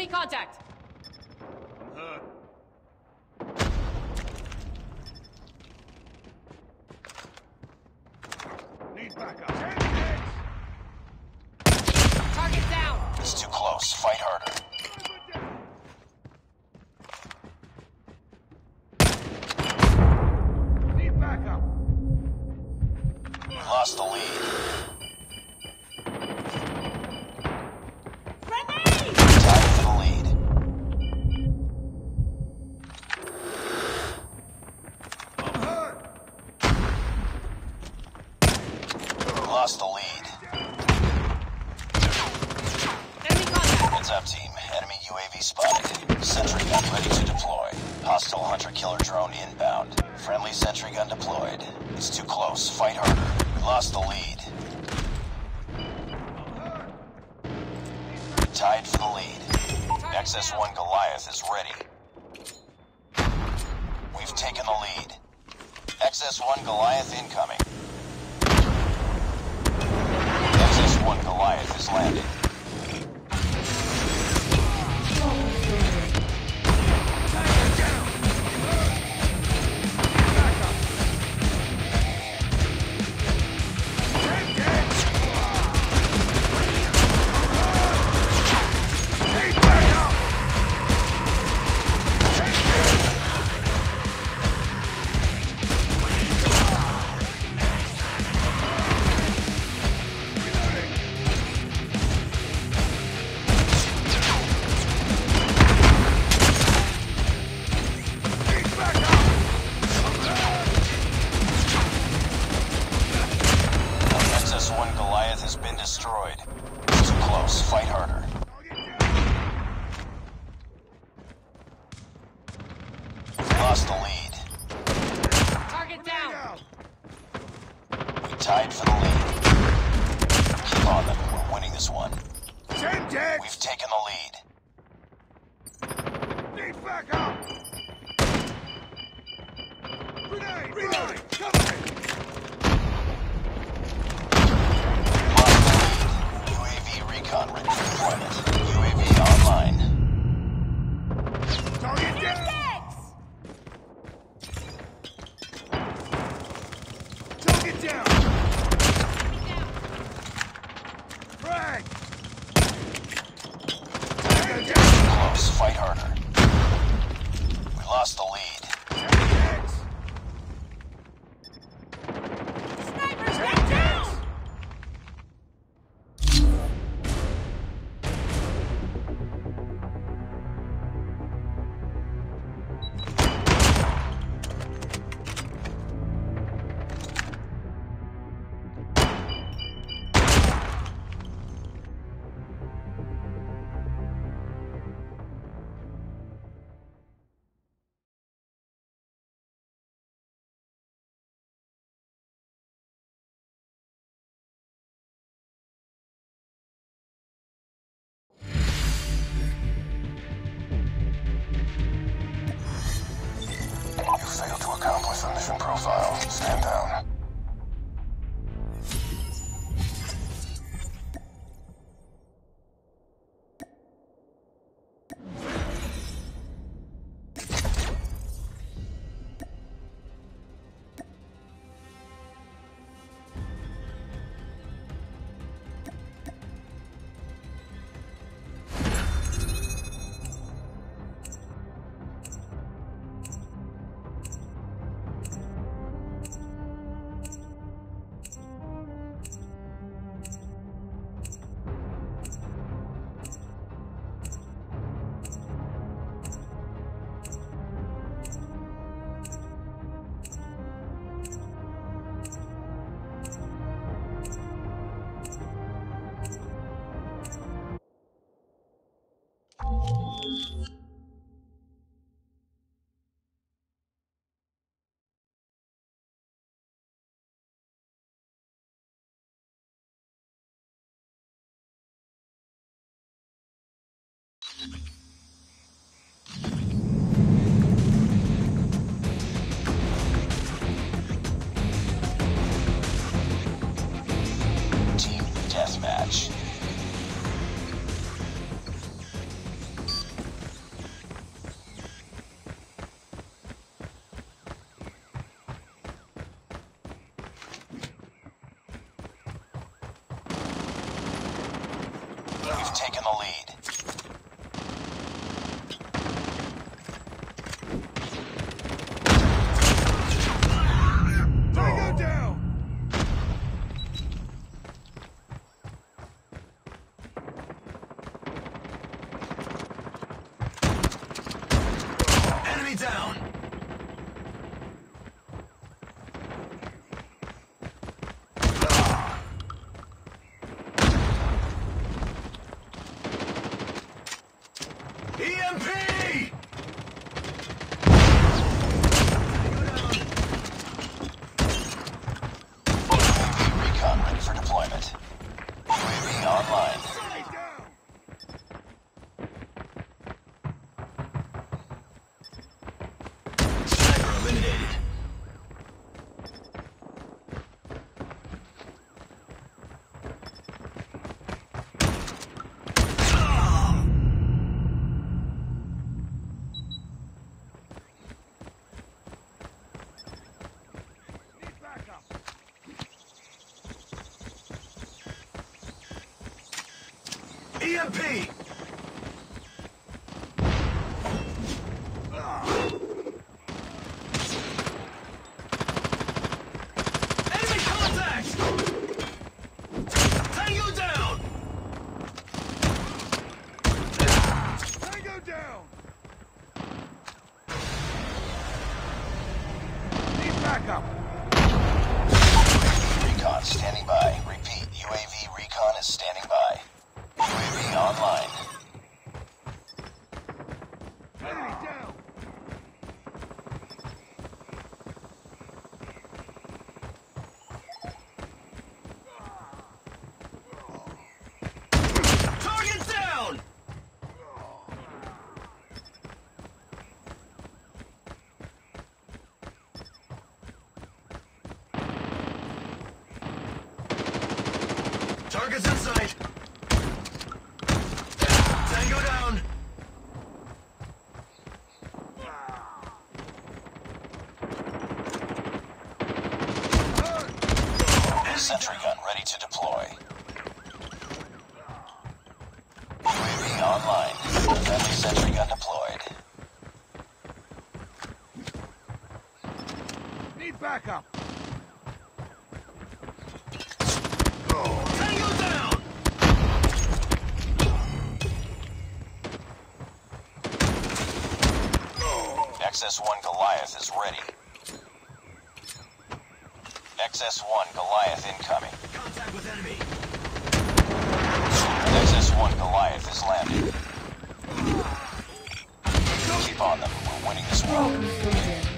Enemy contact! Uh. Need backup. It's too close. Fight harder. Lost the lead. Up, team. Enemy UAV spotted. Sentry gun ready to deploy. Hostile hunter-killer drone inbound. Friendly sentry gun deployed. It's too close. Fight harder. We lost the lead. Tied for the lead. XS-1 Goliath is ready. We've taken the lead. XS-1 Goliath incoming. XS-1 Goliath is landing. XS-1 Goliath has been destroyed. Too close. Fight harder. We lost the lead. Target down. We tied for the lead. Keep on them. We're winning this one. Semtex. We've taken the lead. Need backup. Grenade. Reloading. Cover me. Fight harder. We lost the lead. Failed to accomplish the mission profile. Stand down. Taken the lead. P. XS-1 Goliath is ready. XS-1 Goliath incoming. Contact with enemy. XS-1 Goliath is landing. Ah. Keep on them. We're winning this war.